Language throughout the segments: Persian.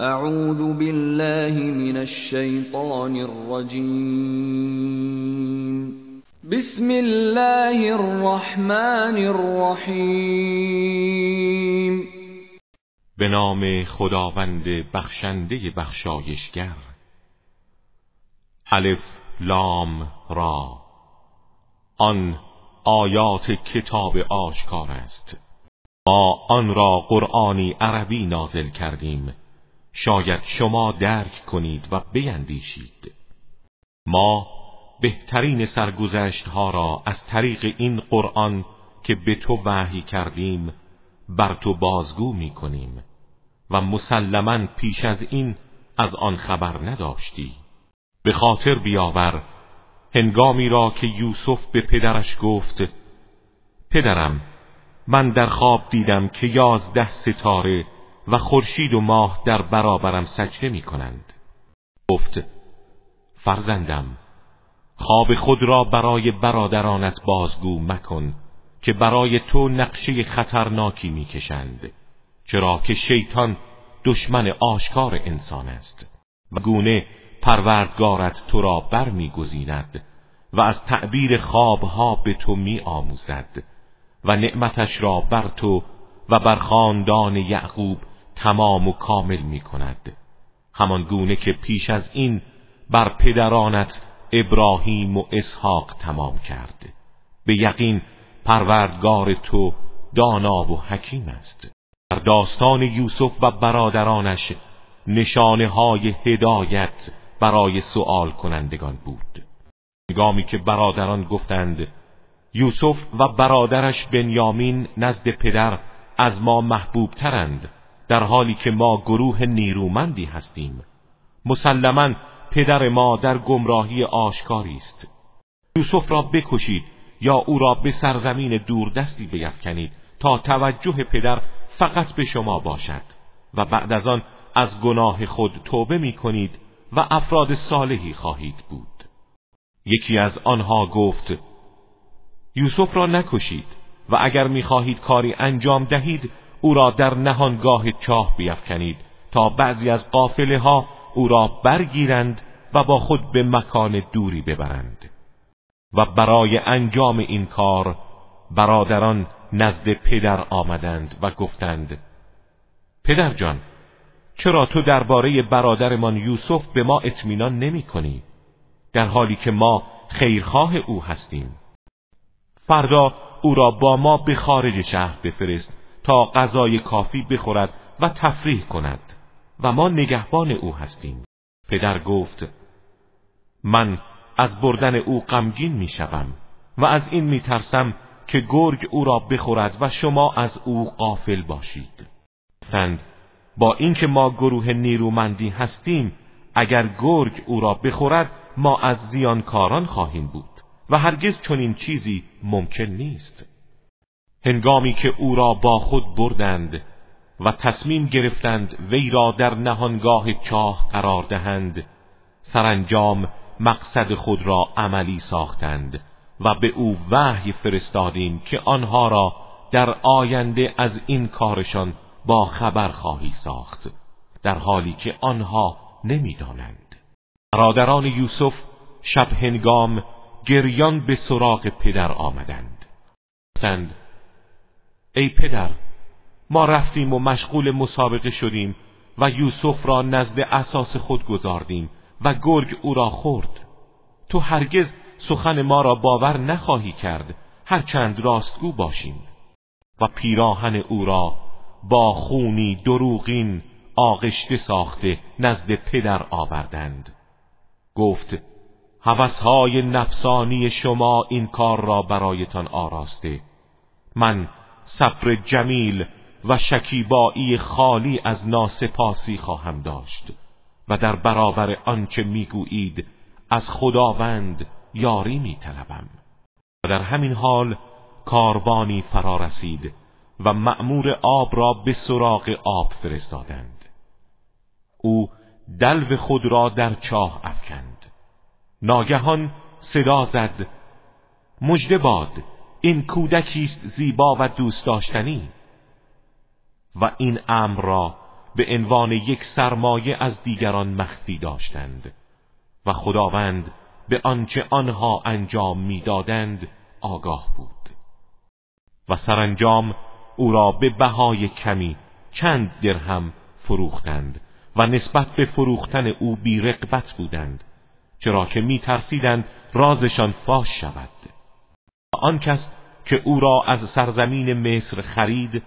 اعوذ بالله من الشیطان الرجیم بسم الله الرحمن الرحیم به نام خداوند بخشنده بخشایشگر. الف لام را. آن آیات کتاب آشکار است. ما آن را قرآنی عربی نازل کردیم. شاید شما درک کنید و بیندیشید. ما بهترین سرگذشت ها را از طریق این قرآن که به تو وحی کردیم بر تو بازگو می کنیم و مسلما پیش از این از آن خبر نداشتی. به خاطر بیاور هنگامی را که یوسف به پدرش گفت پدرم من در خواب دیدم که یازده ستاره و خورشید و ماه در برابرم سجده می کنند گفت فرزندم خواب خود را برای برادرانت بازگو مکن که برای تو نقشه خطرناکی می‌کشند چرا که شیطان دشمن آشکار انسان است و گونه پروردگارت تو را بر میگزیند و از تعبیر خوابها به تو می آموزد و نعمتش را بر تو و بر خاندان یعقوب تمام و کامل می کند همان گونه که پیش از این بر پدرانت ابراهیم و اسحاق تمام کرد. به یقین پروردگار تو دانا و حکیم است. در داستان یوسف و برادرانش نشانه های هدایت برای سؤال کنندگان بود. نگامی که برادران گفتند یوسف و برادرش بنیامین نزد پدر از ما محبوب ترند در حالی که ما گروه نیرومندی هستیم. مسلما پدر ما در گمراهی آشکاری است. یوسف را بکشید یا او را به سرزمین دوردستی بیفکنید تا توجه پدر فقط به شما باشد و بعد از آن از گناه خود توبه می کنید و افراد صالحی خواهید بود. یکی از آنها گفت یوسف را نکشید و اگر می‌خواهید کاری انجام دهید او را در نهانگاه چاه بیفکنید تا بعضی از قافله ها او را برگیرند و با خود به مکان دوری ببرند و برای انجام این کار برادران نزد پدر آمدند و گفتند پدر جان چرا تو درباره برادرمان یوسف به ما اطمینان نمی کنی؟ در حالی که ما خیرخواه او هستیم فردا او را با ما به خارج شهر بفرست تا غذای کافی بخورد و تفریح کند و ما نگهبان او هستیم. پدر گفت من از بردن او غمگین می‌شوم و از این میترسم که گرگ او را بخورد و شما از او قافل باشید. سند با اینکه ما گروه نیرومندی هستیم اگر گرگ او را بخورد ما از زیانکاران خواهیم بود و هرگز چنین چیزی ممکن نیست. هنگامی که او را با خود بردند و تصمیم گرفتند وی را در نهانگاه چاه قرار دهند سرانجام مقصد خود را عملی ساختند و به او وحی فرستادیم که آنها را در آینده از این کارشان با خبر خواهی ساخت در حالی که آنها نمی‌دانند. برادران یوسف شب هنگام گریان به سراغ پدر آمدند. ای پدر ما رفتیم و مشغول مسابقه شدیم و یوسف را نزد اساس خود گذاردیم و گرگ او را خورد. تو هرگز سخن ما را باور نخواهی کرد هرچند راستگو باشیم. و پیراهن او را با خونی دروغین آغشته ساخته نزد پدر آوردند. گفت هوسهای نفسانی شما این کار را برایتان آراسته. من صبر جمیل و شکیبایی خالی از ناسپاسی خواهم داشت و در برابر آنچه می‌گویید از خداوند یاری میطلبم. و در همین حال کاروانی فرا رسید و مأمور آب را به سراغ آب فرستادند. او دلو خود را در چاه افکند. ناگهان صدا زد مژده باد. این کودکی است زیبا و دوست داشتنی. و این امر را به عنوان یک سرمایه از دیگران مخفی داشتند. و خداوند به آنچه آنها انجام می‌دادند آگاه بود. و سرانجام او را به بهای کمی چند درهم فروختند و نسبت به فروختن او بی رقبت بودند چرا که می ترسیدند رازشان فاش شود. آن کس که او را از سرزمین مصر خرید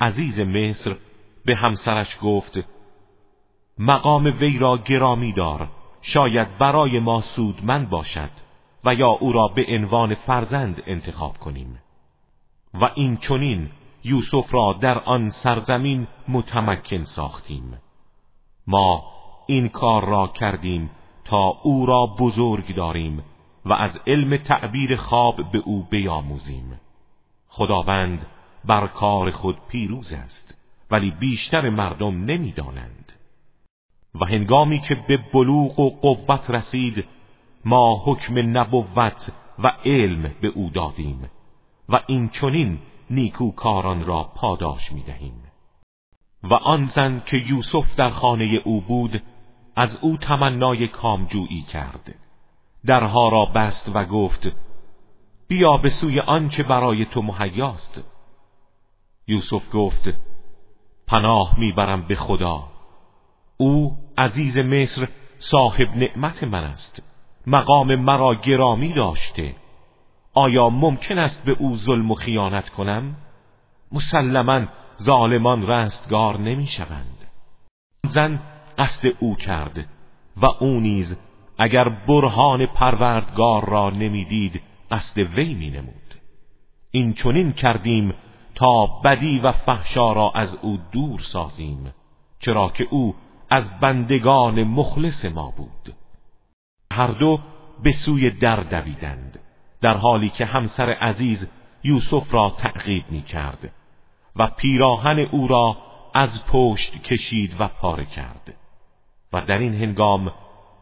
عزیز مصر به همسرش گفت مقام وی را گرامی دار شاید برای ما سودمند باشد و یا او را به عنوان فرزند انتخاب کنیم. و این چنین یوسف را در آن سرزمین متمکن ساختیم. ما این کار را کردیم تا او را بزرگ داریم و از علم تعبیر خواب به او بیاموزیم. خداوند بر کار خود پیروز است ولی بیشتر مردم نمی‌دانند. و هنگامی که به بلوغ و قوت رسید ما حکم نبوت و علم به او دادیم و این چنین نیکوکاران را پاداش می دهیم و آن زن که یوسف در خانه او بود از او تمنای کامجویی کرد. درها را بست و گفت بیا به سوی آنچه برای تو مهیاست. یوسف گفت پناه می‌برم به خدا. او عزیز مصر صاحب نعمت من است. مقام مرا گرامی داشته. آیا ممکن است به او ظلم و خیانت کنم؟ مسلما ظالمان رستگار نمی شوند زن قصد او کرد و او نیز اگر برهان پروردگار را نمی‌دید قصد وی می نمود این چنین کردیم تا بدی و فحشا را از او دور سازیم چرا که او از بندگان مخلص ما بود. هر دو به سوی در دویدند در حالی که همسر عزیز یوسف را تعقیب می کرد و پیراهن او را از پشت کشید و پاره کرد. و در این هنگام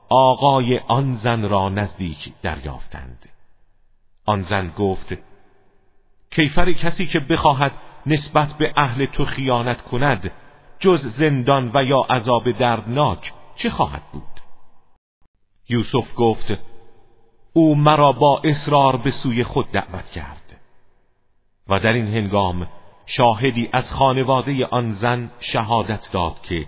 آقای آن زن را نزدیک دریافتند. آن زن گفت کیفر کسی که بخواهد نسبت به اهل تو خیانت کند جز زندان و یا عذاب دردناک چه خواهد بود؟ یوسف گفت او مرا با اصرار به سوی خود دعوت کرد. و در این هنگام شاهدی از خانواده آن زن شهادت داد که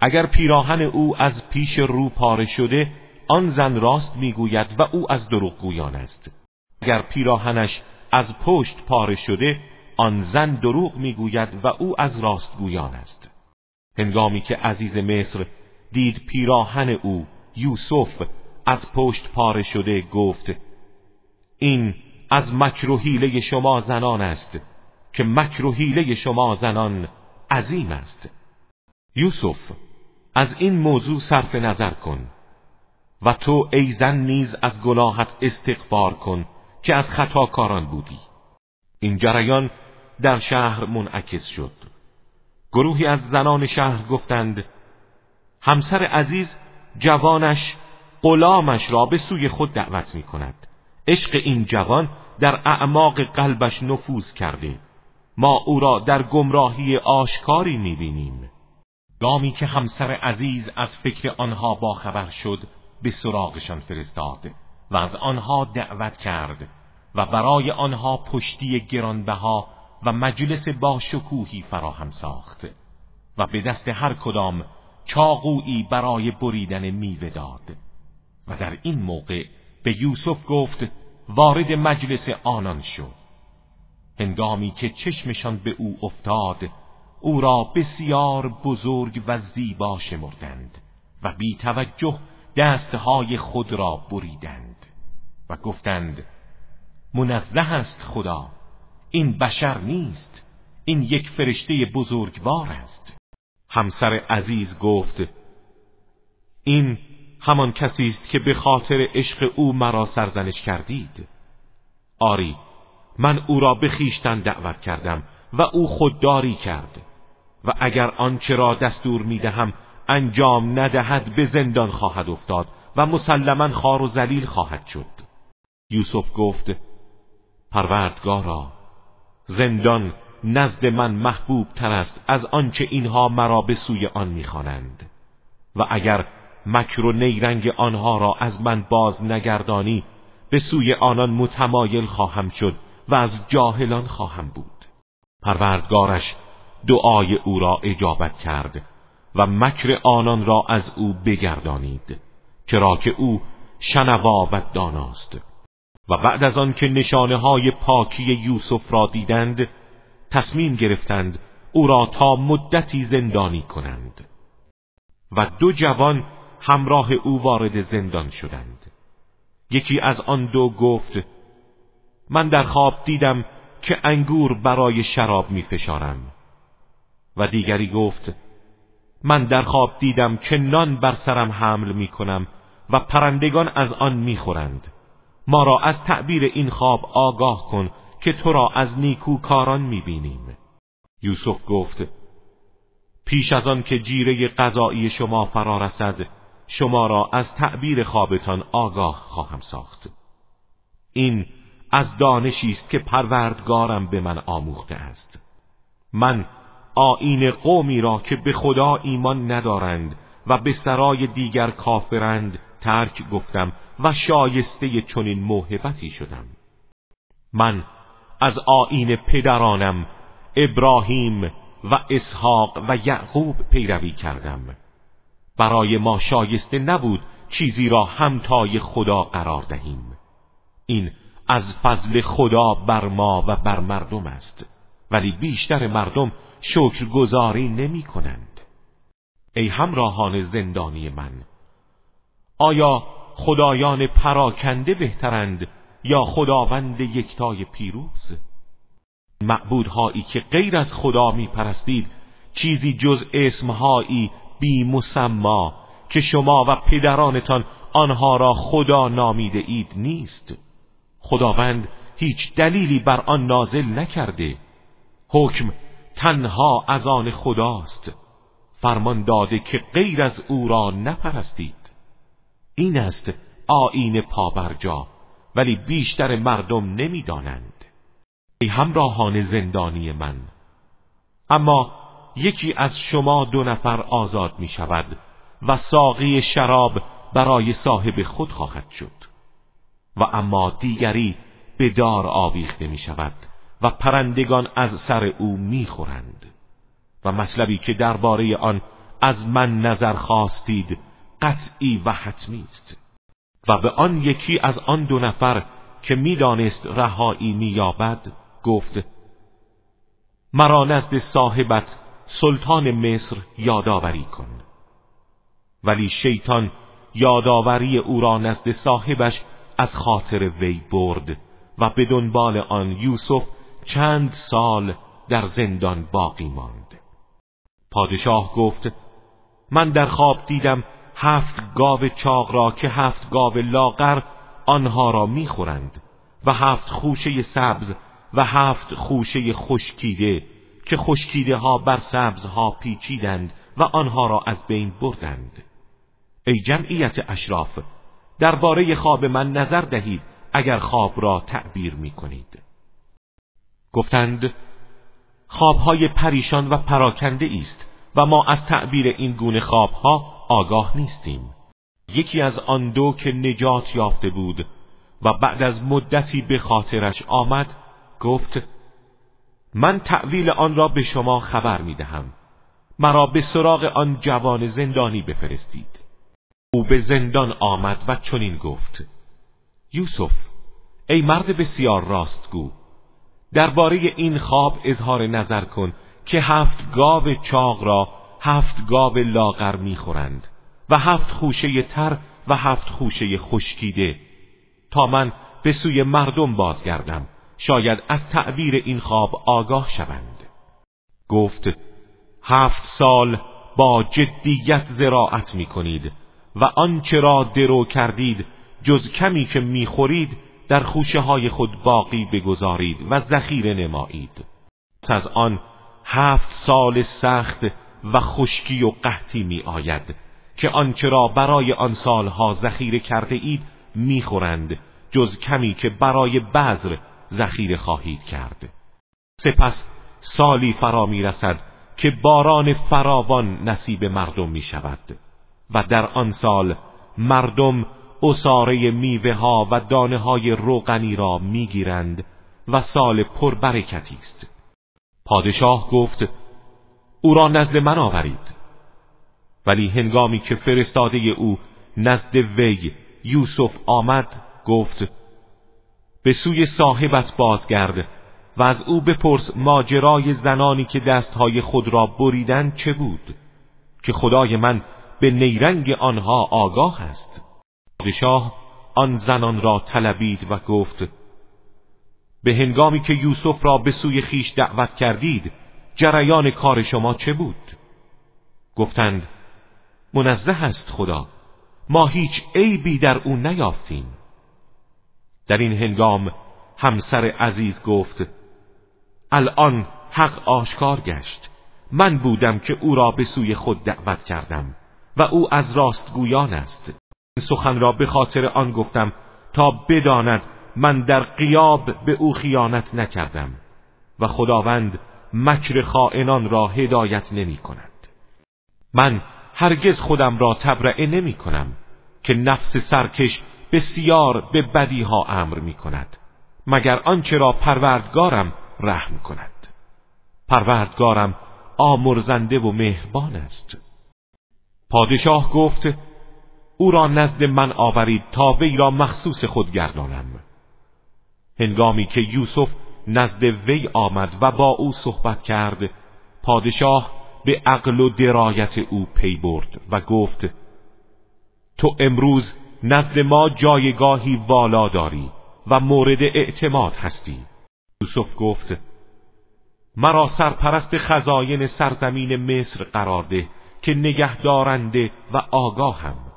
اگر پیراهن او از پیش رو پاره شده آن زن راست می‌گوید و او از دروغ گویان است. اگر پیراهنش از پشت پاره شده آن زن دروغ می‌گوید و او از راست گویان است. هنگامی که عزیز مصر دید پیراهن او یوسف از پشت پاره شده گفت این از مکر و حیله شما زنان است که مکر و حیله شما زنان عظیم است. یوسف از این موضوع صرف نظر کن و تو ای زن نیز از گناهت استغفار کن که از خطاکاران بودی. این جریان در شهر منعکس شد. گروهی از زنان شهر گفتند همسر عزیز جوانش غلامش را به سوی خود دعوت می کند. عشق این جوان در اعماق قلبش نفوذ کرده. ما او را در گمراهی آشکاری می بینیم. گامی که همسر عزیز از فکر آنها باخبر شد به سراغشان فرستاد و از آنها دعوت کرد و برای آنها پشتی گرانبها و مجلس با شکوهی فراهم ساخت و به دست هر کدام چاقویی برای بریدن میوه داد. و در این موقع به یوسف گفت وارد مجلس آنان شو. هنگامی که چشمشان به او افتاد او را بسیار بزرگ و زیبا شمردند و بی توجه دستهای خود را بریدند و گفتند منزه است خدا این بشر نیست این یک فرشته بزرگوار است. همسر عزیز گفت این همان کسی است که به خاطر عشق او مرا سرزنش کردید. آری من او را به خیشتن دعوت کردم و او خودداری کرد. و اگر آنچه را دستور می‌دهم انجام ندهد به زندان خواهد افتاد و مسلما خار و ذلیل خواهد شد. یوسف گفت پروردگارا زندان نزد من محبوب تر است از آنچه اینها مرا به سوی آن می‌خوانند. و اگر مکر و نیرنگ آنها را از من باز نگردانی به سوی آنان متمایل خواهم شد و از جاهلان خواهم بود. پروردگارش دعای او را اجابت کرد و مکر آنان را از او بگردانید چرا که او شنوا و داناست. و بعد از آن که نشانه های پاکی یوسف را دیدند تصمیم گرفتند او را تا مدتی زندانی کنند. و دو جوان همراه او وارد زندان شدند. یکی از آن دو گفت من در خواب دیدم که انگور برای شراب می فشارم و دیگری گفت من در خواب دیدم که نان بر سرم حمل می کنم و پرندگان از آن می خورند. ما را از تعبیر این خواب آگاه کن که تو را از نیکوکاران می بینیم. یوسف گفت پیش از آن که جیره قضایی شما فرا رسد شما را از تعبیر خوابتان آگاه خواهم ساخت. این از دانشی است که پروردگارم به من آموخته است. من آین قومی را که به خدا ایمان ندارند و به سرای دیگر کافرند ترک گفتم و شایسته چنین موهبتی شدم. من از آین پدرانم ابراهیم و اسحاق و یعقوب پیروی کردم. برای ما شایسته نبود چیزی را همتای خدا قرار دهیم. این از فضل خدا بر ما و بر مردم است. ولی بیشتر مردم شکرگزاری نمی کنند ای همراهان زندانی من آیا خدایان پراکنده بهترند یا خداوند یکتای پیروز؟ معبودهایی که غیر از خدا می پرستید چیزی جز اسمهایی بی مسما که شما و پدرانتان آنها را خدا نامیده اید نیست. خداوند هیچ دلیلی بر آن نازل نکرده. حکم تنها از آن خداست. فرمان داده که غیر از او را نپرستید. این است آین پابرجا ولی بیشتر مردم نمی‌دانند. ای همراهان زندانی من اما یکی از شما دو نفر آزاد می شود و ساقی شراب برای صاحب خود خواهد شد. و اما دیگری به دار آویخته می شود و پرندگان از سر او می خورند و مطلبی که درباره آن از من نظر خواستید قطعی و حتمی است. و به آن یکی از آن دو نفر که می‌دانست رهایی مییابد گفت مرا نزد صاحبت سلطان مصر یادآوری کن. ولی شیطان یادآوری او را نزد صاحبش از خاطر وی برد و به دنبال آن یوسف چند سال در زندان باقی ماند. پادشاه گفت من در خواب دیدم هفت گاو چاق را که هفت گاو لاغر آنها را می‌خورند و هفت خوشه سبز و هفت خوشه خشکیده که خشکیده ها بر سبزها پیچیدند و آنها را از بین بردند. ای جمعیت اشراف درباره خواب من نظر دهید اگر خواب را تعبیر می کنید گفتند خوابهای پریشان و پراکنده است و ما از تعبیر این گونه خوابها آگاه نیستیم. یکی از آن دو که نجات یافته بود و بعد از مدتی به خاطرش آمد گفت من تعویل آن را به شما خبر می دهم. مرا به سراغ آن جوان زندانی بفرستید. او به زندان آمد و چنین گفت یوسف ای مرد بسیار راستگو درباره این خواب اظهار نظر کن که هفت گاو چاق را هفت گاو لاغر می‌خورند و هفت خوشه تر و هفت خوشه خشکیده. تا من به سوی مردم بازگردم شاید از تعبیر این خواب آگاه شوند. گفت هفت سال با جدیت زراعت می کنید و آنچه را درو کردید جز کمی که می‌خورید در خوشه های خود باقی بگذارید و ذخیره نمایید. از آن هفت سال سخت و خشکی و قحطی می آید که آنچه را برای آن سالها ذخیره کرده اید می‌خورند جز کمی که برای بذر ذخیره خواهید کرد. سپس سالی فرا می رسد که باران فراوان نصیب مردم می شود و در آن سال مردم اصاره میوه ها و دانه های روغنی را می‌گیرند و سال پربرکتی است. پادشاه گفت او را نزد من آورید. ولی هنگامی که فرستاده او نزد وی یوسف آمد گفت به سوی صاحبت بازگرد و از او بپرس ماجرای زنانی که دستهای خود را بریدن چه بود که خدای من به نیرنگ آنها آگاه است. پادشاه آن زنان را طلبید و گفت به هنگامی که یوسف را به سوی خیش دعوت کردید جریان کار شما چه بود؟ گفتند منزه است خدا ما هیچ عیبی در او نیافتیم. در این هنگام همسر عزیز گفت الان حق آشکار گشت من بودم که او را به سوی خود دعوت کردم و او از راستگویان است. سخن را به خاطر آن گفتم تا بداند من در قیاب به او خیانت نکردم و خداوند مکر خائنان را هدایت نمی کند. من هرگز خودم را تبرئه نمی کنم که نفس سرکش بسیار به بدیها امر می کند مگر آنچه را پروردگارم رحم کند. پروردگارم آمرزنده و مهربان است. پادشاه گفت او را نزد من آورید تا وی را مخصوص خود گردانم. هنگامی که یوسف نزد وی آمد و با او صحبت کرد پادشاه به عقل و درایت او پی برد و گفت تو امروز نزد ما جایگاهی والا داری و مورد اعتماد هستی. یوسف گفت مرا سرپرست خزاین سرزمین مصر قرار ده که نگهدارنده و آگاهم.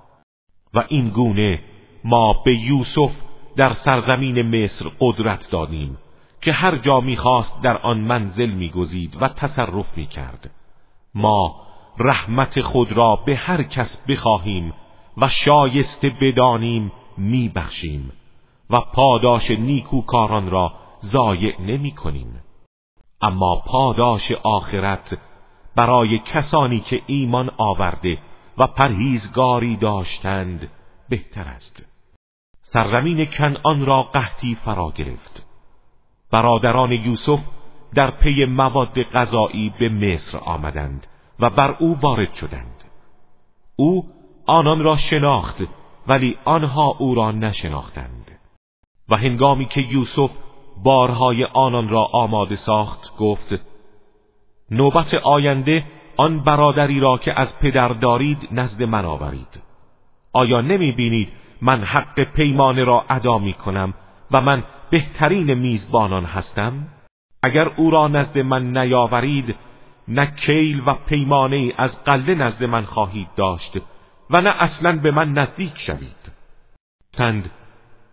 و این گونه ما به یوسف در سرزمین مصر قدرت دادیم که هر جا می‌خواست در آن منزل میگزید و تصرف می‌کرد. ما رحمت خود را به هر کس بخواهیم و شایسته بدانیم میبخشیم و پاداش نیکوکاران را ضایع نمی کنیم اما پاداش آخرت برای کسانی که ایمان آورده و پرهیزگاری داشتند بهتر است. سرزمین کنعان را قحطی فرا گرفت. برادران یوسف در پی مواد غذایی به مصر آمدند و بر او وارد شدند. او آنان را شناخت ولی آنها او را نشناختند. و هنگامی که یوسف بارهای آنان را آماده ساخت گفت نوبت آینده آن برادری را که از پدر دارید نزد من آورید. آیا نمی بینید من حق پیمانه را ادا می کنم و من بهترین میزبانان هستم؟ اگر او را نزد من نیاورید نه کیل و پیمانه از قله نزد من خواهید داشت و نه اصلا به من نزدیک شوید. تند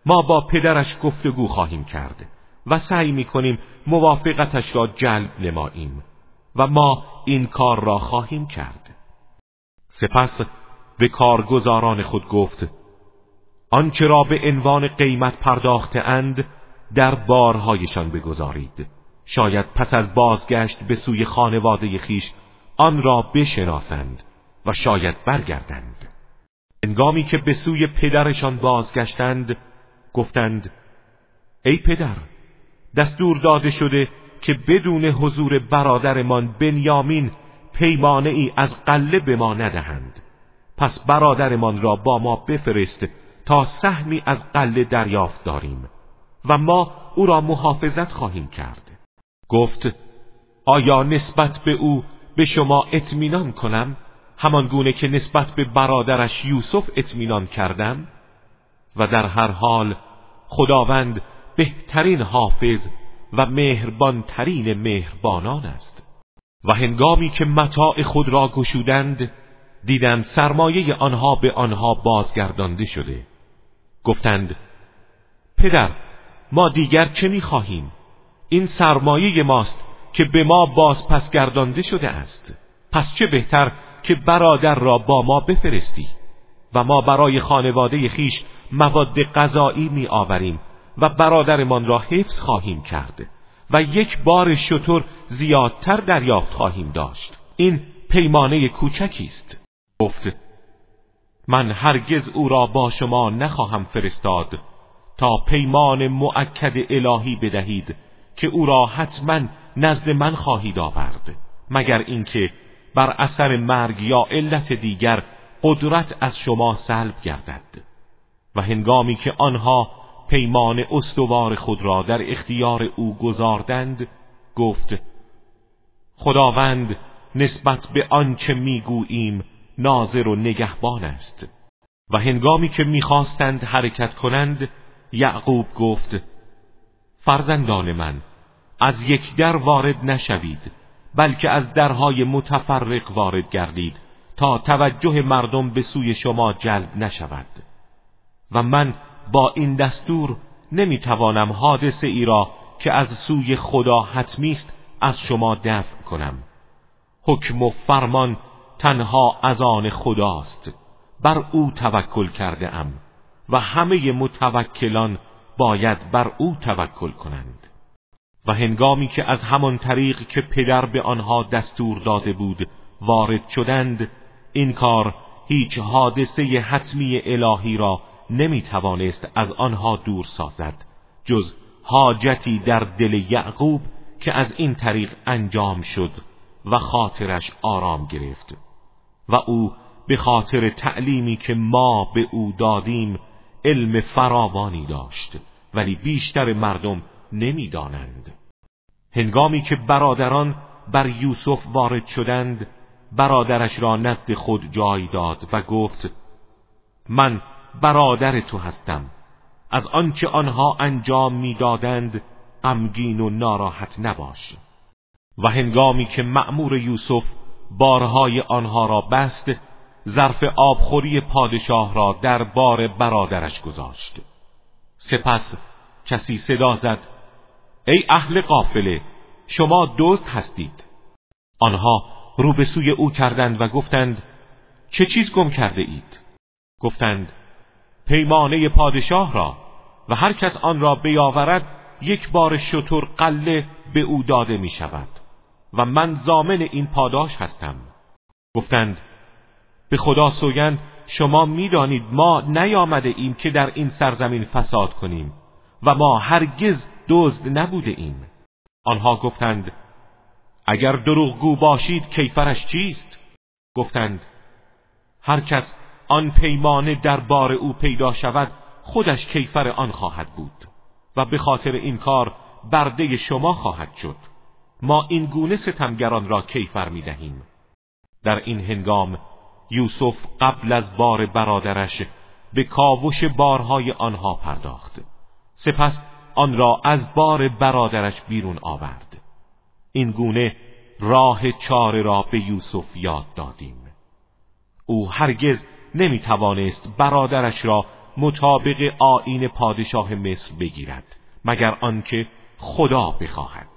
ما با پدرش گفتگو خواهیم کرد و سعی می‌کنیم موافقتش را جلب نماییم. و ما این کار را خواهیم کرد. سپس به کارگزاران خود گفت آنچه را به عنوان قیمت پرداخته اند در بارهایشان بگذارید. شاید پس از بازگشت به سوی خانواده خیش آن را بشناسند و شاید برگردند. انگامی که به سوی پدرشان بازگشتند گفتند ای پدر دستور داده شده که بدون حضور برادرمان بنیامین پیمانه ای از قله به ما ندهند. پس برادرمان را با ما بفرست تا سهمی از قله دریافت داریم و ما او را محافظت خواهیم کرد. گفت آیا نسبت به او به شما اطمینان کنم؟ همان گونه که نسبت به برادرش یوسف اطمینان کردم. و در هر حال خداوند بهترین حافظ و مهربانترین مهربانان است. و هنگامی که متاع خود را گشودند دیدند سرمایه آنها به آنها بازگردانده شده. گفتند پدر ما دیگر چه می‌خواهیم؟ این سرمایه ماست که به ما باز پس گردانده شده است. پس چه بهتر که برادر را با ما بفرستی و ما برای خانواده خیش مواد غذایی می آوریم و برادرمان را حفظ خواهیم کرد و یک بار شطور زیادتر دریافت خواهیم داشت. این پیمانه کوچکی است. گفت من هرگز او را با شما نخواهم فرستاد تا پیمان معکد الهی بدهید که او را حتما نزد من خواهید آورد مگر اینکه بر اثر مرگ یا علت دیگر قدرت از شما سلب گردد. و هنگامی که آنها پیمان استوار خود را در اختیار او گذاردند گفت خداوند نسبت به آنچه می‌گوییم ناظر و نگهبان است. و هنگامی که می‌خواستند حرکت کنند یعقوب گفت فرزندان من از یک در وارد نشوید بلکه از درهای متفرق وارد گردید تا توجه مردم به سوی شما جلب نشود. و من با این دستور نمی‌توانم حادثه ای را که از سوی خدا حتمی است از شما دفع کنم. حکم و فرمان تنها از آن خداست. بر او توکل کرده ام و همه متوکلان باید بر او توکل کنند. و هنگامی که از همان طریق که پدر به آنها دستور داده بود وارد شدند این کار هیچ حادثه حتمی الهی را نمی توانست از آنها دور سازد جز حاجتی در دل یعقوب که از این طریق انجام شد و خاطرش آرام گرفت. و او به خاطر تعلیمی که ما به او دادیم علم فراوانی داشت ولی بیشتر مردم نمی‌دانند. هنگامی که برادران بر یوسف وارد شدند برادرش را نزد خود جای داد و گفت من برادر تو هستم. از آنچه آنها انجام می‌دادند غمگین و ناراحت نباش. و هنگامی که مأمور یوسف بارهای آنها را بست ظرف آبخوری پادشاه را در بار برادرش گذاشت. سپس کسی صدا زد ای اهل قافله شما دوست هستید. آنها رو به سوی او کردند و گفتند چه چیز گم کرده اید؟ گفتند پیمانه پادشاه را و هر کس آن را بیاورد یک بار شطور قله به او داده می شود و من زامن این پاداش هستم. گفتند به خدا سوگند شما می‌دانید ما نیامده ایم که در این سرزمین فساد کنیم و ما هرگز دزد نبوده ایم. آنها گفتند اگر دروغگو باشید کیفرش چیست؟ گفتند هر کس آن پیمانه در بار او پیدا شود خودش کیفر آن خواهد بود و به خاطر این کار برده شما خواهد شد. ما این گونه ستمگران را کیفر می دهیم. در این هنگام یوسف قبل از بار برادرش به کاوش بارهای آنها پرداخت. سپس آن را از بار برادرش بیرون آورد. این گونه راه چاره را به یوسف یاد دادیم. او هرگز نمی توانست برادرش را مطابق آین پادشاه مصر بگیرد مگر آنکه خدا بخواهد.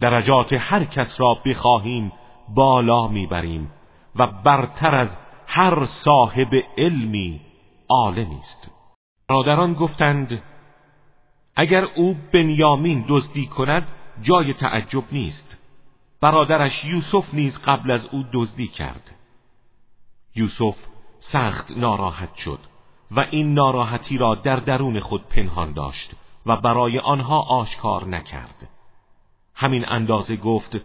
درجات هر کس را بخواهیم بالا می‌بریم و برتر از هر صاحب علمی عالمی است. برادران گفتند اگر او بنیامین دزدی کند جای تعجب نیست. برادرش یوسف نیز قبل از او دزدی کرد. یوسف سخت ناراحت شد و این ناراحتی را در درون خود پنهان داشت و برای آنها آشکار نکرد. همین اندازه گفت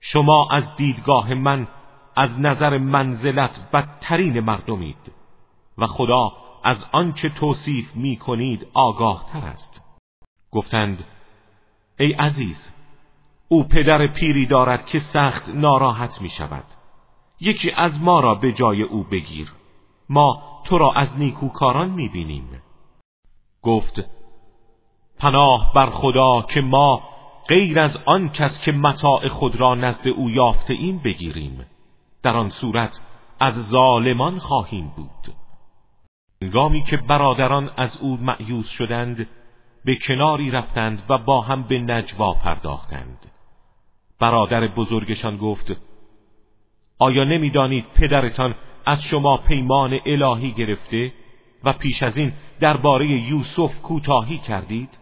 شما از دیدگاه من از نظر منزلت بدترین مردمید و خدا از آنچه توصیف می کنید آگاه تر است. گفتند ای عزیز او پدر پیری دارد که سخت ناراحت می شود یکی از ما را به جای او بگیر. ما تو را از نیکوکاران می بینیم گفت پناه بر خدا که ما غیر از آن کس که متاع خود را نزد او یافته این بگیریم. در آن صورت از ظالمان خواهیم بود. هنگامی که برادران از او معیوز شدند به کناری رفتند و با هم به نجوا پرداختند. برادر بزرگشان گفت آیا نمی‌دانید پدرتان از شما پیمان الهی گرفته و پیش از این درباره یوسف کوتاهی کردید؟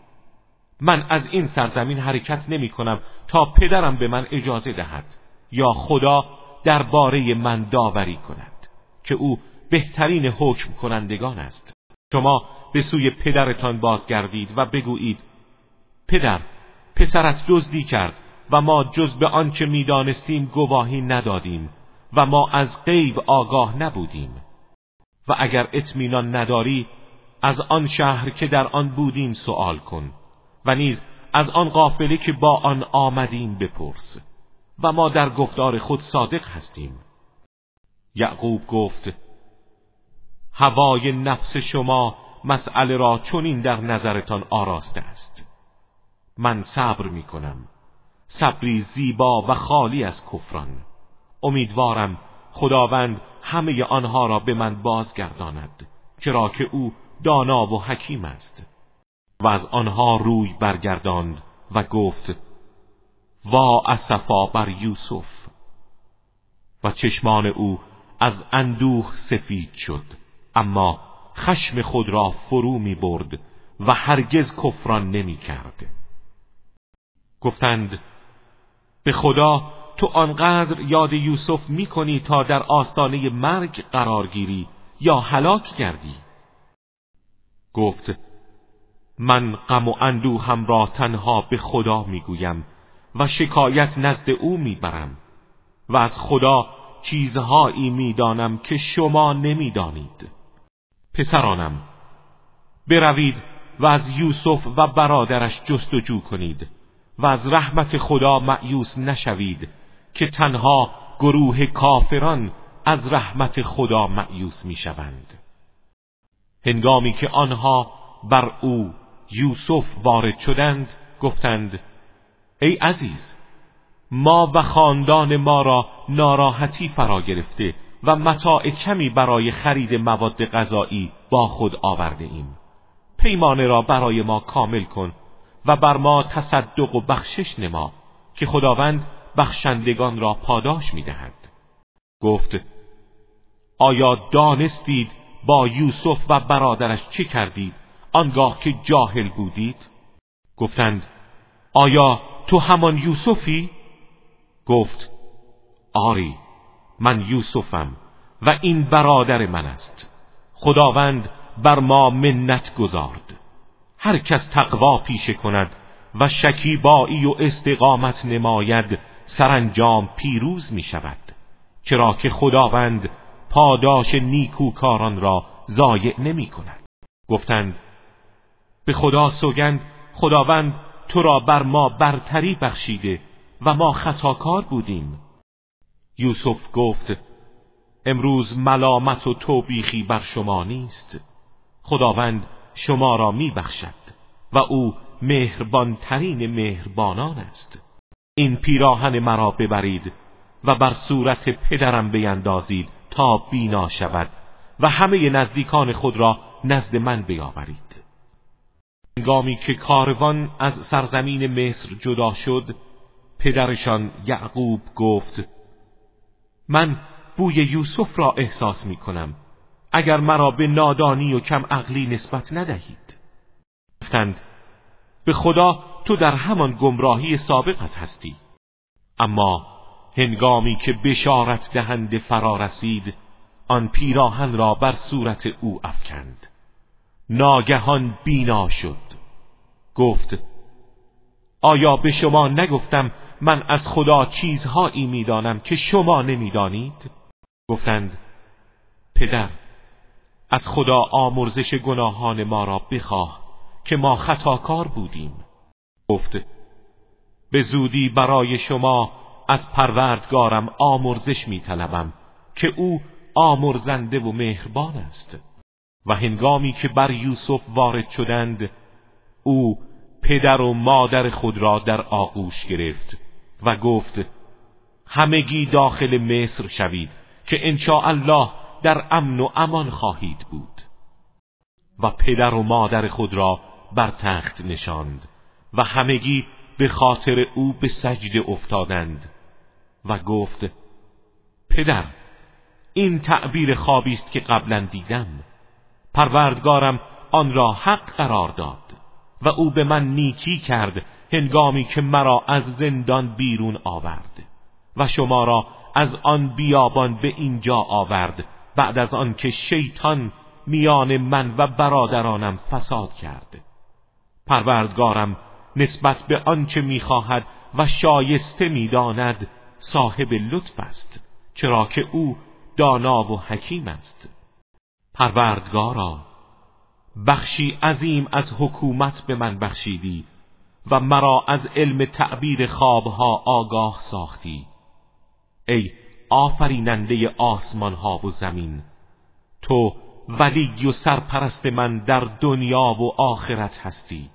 من از این سرزمین حرکت نمی کنم تا پدرم به من اجازه دهد یا خدا درباره من داوری کند که او بهترین حکم کنندگان است. شما به سوی پدرتان بازگردید و بگویید پدر پسرت دزدی کرد و ما جز به آنچه می‌دانستیم گواهی ندادیم. و ما از غیب آگاه نبودیم. و اگر اطمینان نداری از آن شهر که در آن بودیم سوال کن و نیز از آن قافله که با آن آمدیم بپرس و ما در گفتار خود صادق هستیم. یعقوب گفت هوای نفس شما مسئله را چنین در نظرتان آراسته است. من صبر می کنم صبری زیبا و خالی از کفران. امیدوارم خداوند همه آنها را به من بازگرداند چرا که او دانا و حکیم است. و از آنها روی برگرداند و گفت وا اسفا بر یوسف. و چشمان او از اندوه سفید شد اما خشم خود را فرو می برد و هرگز کفران نمی کرد. گفتند به خدا تو آنقدر یاد یوسف می کنی تا در آستانه مرگ قرار گیری یا هلاک گردی؟ گفت من غم و اندوهم را تنها به خدا می‌گویم و شکایت نزد او می‌برم و از خدا چیزهایی می‌دانم که شما نمی‌دانید. پسرانم بروید و از یوسف و برادرش جستجو کنید و از رحمت خدا معیوس نشوید که تنها گروه کافران از رحمت خدا معیوس می‌شوند. هنگامی که آنها بر او یوسف وارد شدند گفتند ای عزیز ما و خاندان ما را ناراحتی فرا گرفته و متاع کمی برای خرید مواد غذایی با خود آورده ایم. پیمانه را برای ما کامل کن و بر ما تصدق و بخشش نما که خداوند بخشندگان را پاداش می‌دهد گفت آیا دانستید با یوسف و برادرش چه کردید؟ آنگاه که جاهل بودید؟ گفتند آیا تو همان یوسفی؟ گفت آری من یوسفم و این برادر من است. خداوند بر ما منت گذارد هر کس تقوا پیشه کند و شکیبایی و استقامت نماید سرانجام پیروز می شود چرا که خداوند پاداش نیکوکاران را ضایع نمی کند گفتند به خدا سوگند خداوند تو را بر ما برتری بخشیده و ما خطاکار بودیم. یوسف گفت امروز ملامت و توبیخی بر شما نیست. خداوند شما را میبخشد و او مهربان ترین مهربانان است. این پیراهن مرا ببرید و بر صورت پدرم بیندازید تا بینا شود و همه نزدیکان خود را نزد من بیاورید. هنگامی که کاروان از سرزمین مصر جدا شد پدرشان یعقوب گفت من بوی یوسف را احساس می کنم اگر مرا به نادانی و کم عقلی نسبت ندهید. گفتند به خدا تو در همان گمراهی سابقت هستی. اما هنگامی که بشارت دهنده فرا رسید آن پیراهن را بر صورت او افکند. ناگهان بینا شد. گفت آیا به شما نگفتم من از خدا چیزهایی می‌دانم که شما نمی‌دانید؟ گفتند پدر از خدا آمرزش گناهان ما را بخواه. که ما خطاکار بودیم. گفت به زودی برای شما از پروردگارم آمرزش میطلبم که او آمرزنده و مهربان است. و هنگامی که بر یوسف وارد شدند او پدر و مادر خود را در آغوش گرفت و گفت همگی داخل مصر شوید که انشاء الله در امن و امان خواهید بود. و پدر و مادر خود را بر تخت نشاند و همگی به خاطر او به سجده افتادند و گفت پدر این تعبیر خوابی است که قبلا دیدم. پروردگارم آن را حق قرار داد و او به من نیکی کرد هنگامی که مرا از زندان بیرون آورد و شما را از آن بیابان به اینجا آورد بعد از آن که شیطان میان من و برادرانم فساد کرد. پروردگارم نسبت به آنچه می‌خواهد و شایسته می‌داند صاحب لطف است چرا که او دانا و حکیم است. پروردگارا بخشی عظیم از حکومت به من بخشیدی و مرا از علم تعبیر خوابها آگاه ساختی. ای آفریننده آسمان ها و زمین تو ولی و سرپرست من در دنیا و آخرت هستی.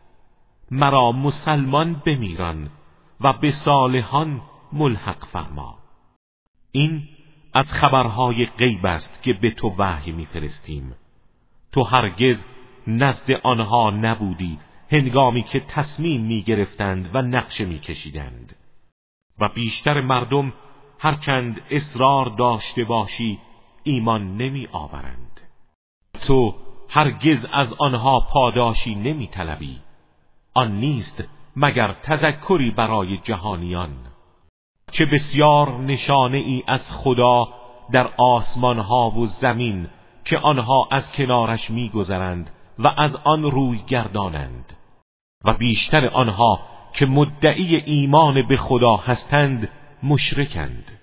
مرا مسلمان بمیران و به صالحان ملحق فرما. این از خبرهای غیب است که به تو وحی میفرستیم. تو هرگز نزد آنها نبودی هنگامی که تصمیم می‌گرفتند و نقشه میکشیدند. و بیشتر مردم هرچند اصرار داشته باشی ایمان نمی آورند تو هرگز از آنها پاداشی نمی طلبی آن نیست مگر تذکری برای جهانیان. چه بسیار نشانه ای از خدا در آسمان ها و زمین که آنها از کنارش میگذرند و از آن روی گردانند. و بیشتر آنها که مدعی ایمان به خدا هستند مشرکند.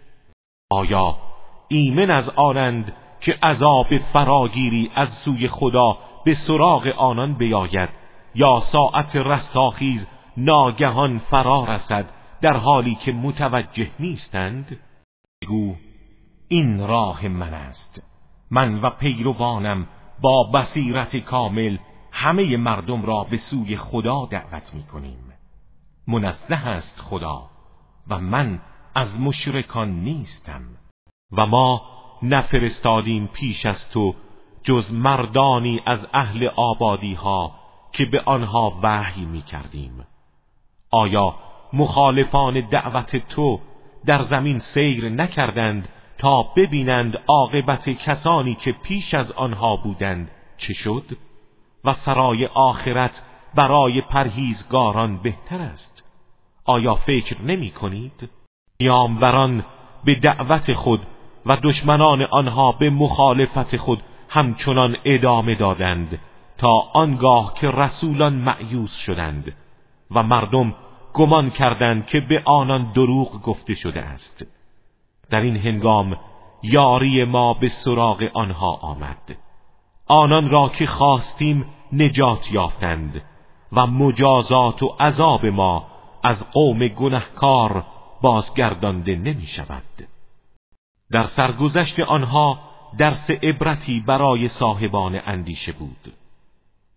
آیا ایمن از آنند که عذاب فراگیری از سوی خدا به سراغ آنان بیاید یا ساعت رستاخیز ناگهان فرا رسد در حالی که متوجه نیستند؟ بگو این راه من است. من و پیروانم با بصیرت کامل همه مردم را به سوی خدا دعوت می کنیم منزه است خدا و من از مشرکان نیستم. و ما نفرستادیم پیش از تو جز مردانی از اهل آبادی ها که به آنها وحی می کردیم آیا مخالفان دعوت تو در زمین سیر نکردند تا ببینند عاقبت کسانی که پیش از آنها بودند چه شد؟ و سرای آخرت برای پرهیزگاران بهتر است. آیا فکر نمی کنید؟ نیاموران به دعوت خود و دشمنان آنها به مخالفت خود همچنان ادامه دادند. تا آنگاه که رسولان معیوس شدند و مردم گمان کردند که به آنان دروغ گفته شده است. در این هنگام یاری ما به سراغ آنها آمد. آنان را که خواستیم نجات یافتند و مجازات و عذاب ما از قوم گنهکار بازگردانده نمی شود. در سرگذشت آنها درس عبرتی برای صاحبان اندیشه بود.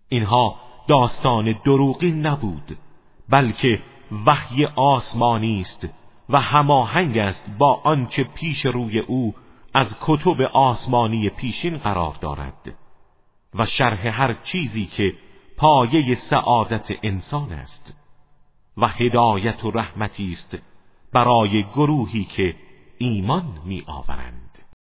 اینها داستان دروغی نبود بلکه وحی آسمانی است و هماهنگ است با آنچه پیش روی او از کتب آسمانی پیشین قرار دارد و شرح هر چیزی که پایه سعادت انسان است و هدایت و رحمتی است برای گروهی که ایمان می آورند